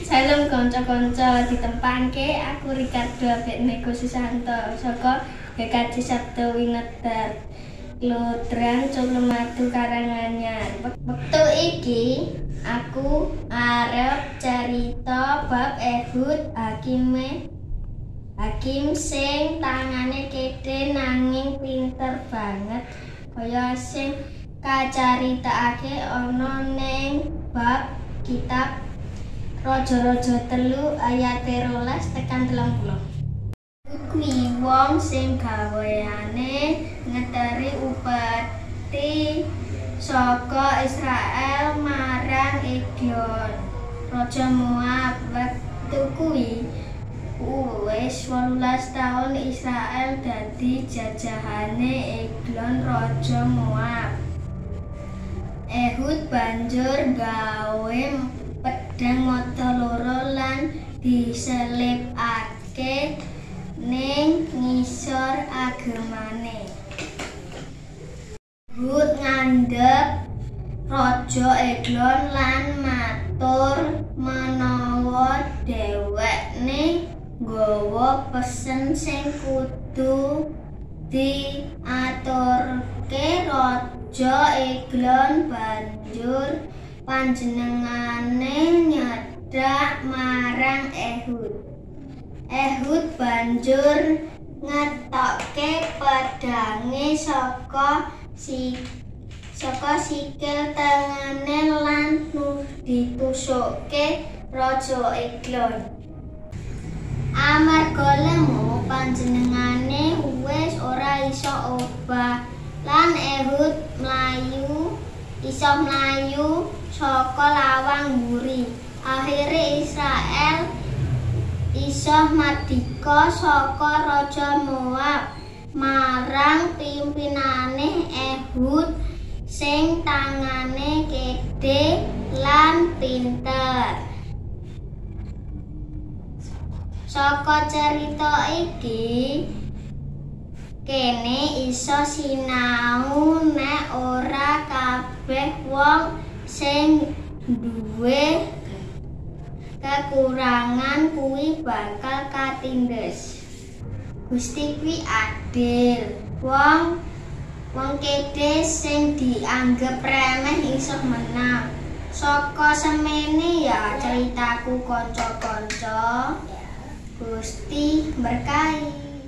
Salam kanca-kanca ditempangke aku Ricardo Abek Nego Susanto. Saka GKJ Sabtu Winedar Lodran Colomadu Karanganyar. Wektu iki aku arep cerita bab Ehud Hakime Hakim sing tangane kete nanging pinter banget. Kaya sing kacaritakake ana ning bab kitab Raja-raja telu ayat terolas tekan telang pulau. Kuwi wong sing gaweane ngeteri upeti saka Israel marang Egion. Raja Moab wektu kuwi wis 18 tahun Israel dadi jajahane Eglon Raja Moab. Ehud banjur gawe pedang mata loro lan diselipake ning ngisor agemane. Hud ngandhep Raja Eglon lan matur menawa dhewekne nggawa pesen sing kudu diaturke Raja Eglon banjur panjenengane nyedak marang Ehud. Ehud banjur ngetokke pedange saka si saka sikil tengene lan ditusukke Raja Eglon. Amarga lemu panjenengane wis ora iso obah lan Ehud mlayu iso mlayu saka lawang mburi. Akhire Israel iso mardika saka Raja Moab marang pimpinane Ehud sing tangane gede lan pinter. Saka cerita iki kene iso sinau nek ora kabeh wong sing duwe kekurangan kuwi bakal katindes. Gusti kuwi adil. Wong wong kede sing dianggep remeh iso menang. Saka semene ya ceritaku kanca-kanca. Gusti berkahi.